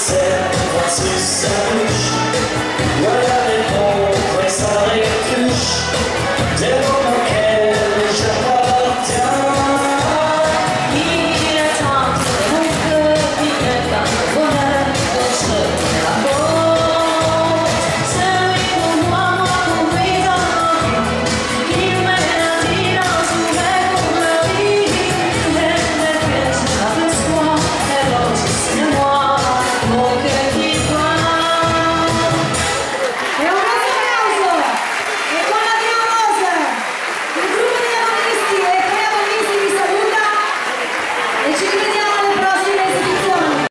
said, what's his savage? What